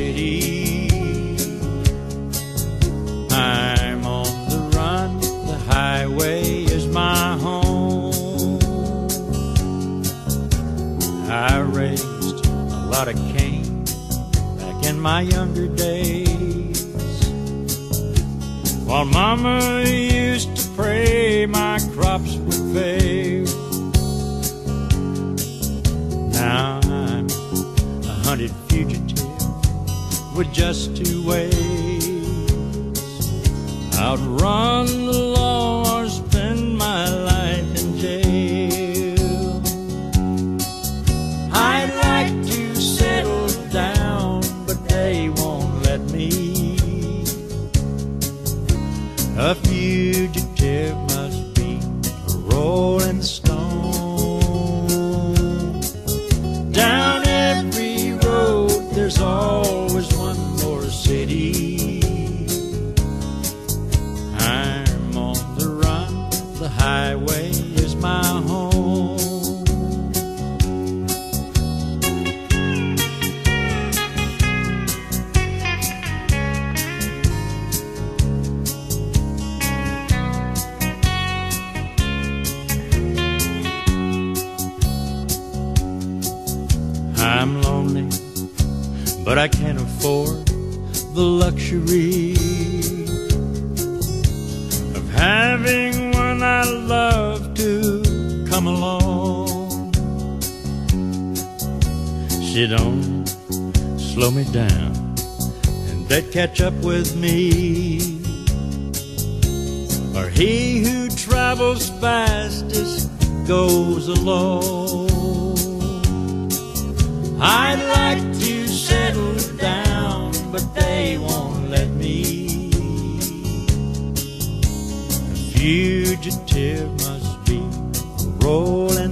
city. I'm on the run, the highway is my home. I raised a lot of Cain back in my younger days. While mama used to pray my crops would fail. With just two ways. Outrun the law or spend my life in jail. I'd like to settle down, but they won't let me. A fugitive must be a rolling stone. Highway is my home. I'm lonely, but I can't afford the luxury of having come along. She don't slow me down, and they'd catch up with me. For he who travels fastest goes alone. I'd like to settle down, but they won't let me. A fugitive must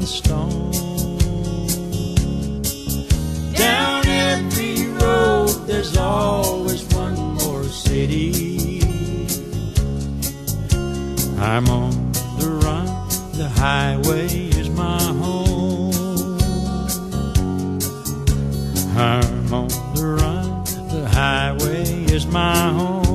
stone. Down every road, there's always one more city. I'm on the run, the highway is my home. I'm on the run, the highway is my home.